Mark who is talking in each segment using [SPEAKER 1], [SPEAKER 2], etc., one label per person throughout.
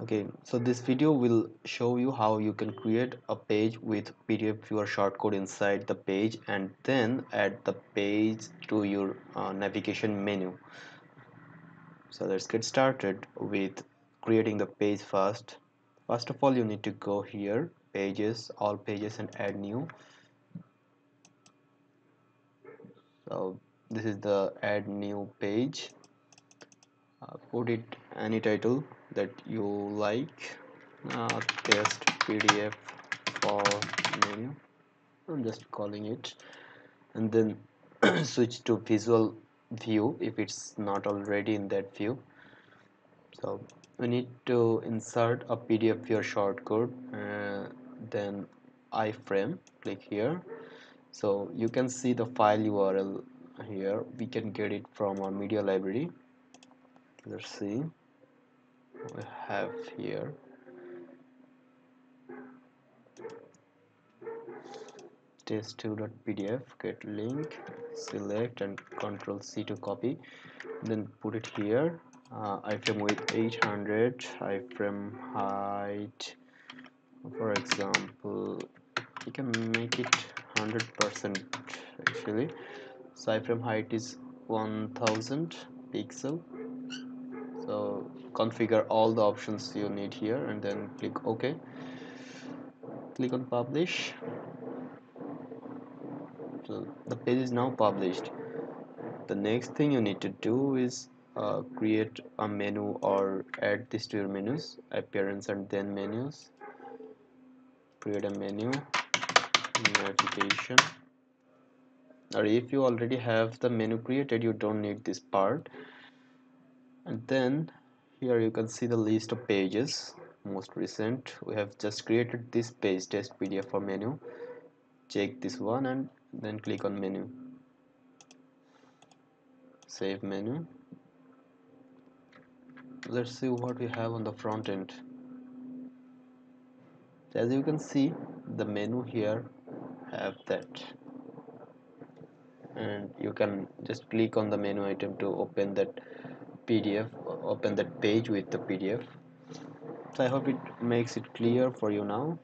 [SPEAKER 1] okay so this video will show you how you can create a page with pdf viewer shortcode inside the page and then add the page to your uh, navigation menu. So let's get started with creating the page first. First of all you need to go here pages all pages and add new. So this is the add new page put it any title that you like. Uh, test pdf for menu. I'm just calling it. And then switch to visual view if it's not already in that view. So we need to insert a PDF viewer shortcode uh, then iframe click here. So you can see the file URL here. We can get it from our media library let's see. We have here. test2.pdf get link select and control C to copy then put it here. Uh, iframe with 800 iframe height for example you can make it 100% actually. So iframe height is 1000 pixel so configure all the options you need here and then click ok. Click on publish. So the page is now published. The next thing you need to do is uh, create a menu or add this to your menus appearance and then menus. Create a menu navigation or if you already have the menu created you don't need this part and then here you can see the list of pages. Most recent we have just created this page test pdf for menu. Check this one and then click on menu. Save menu. Let's see what we have on the front end. As you can see the menu here have that. And you can just click on the menu item to open that PDF open that page with the PDF. So I hope it makes it clear for you now.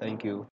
[SPEAKER 1] Thank you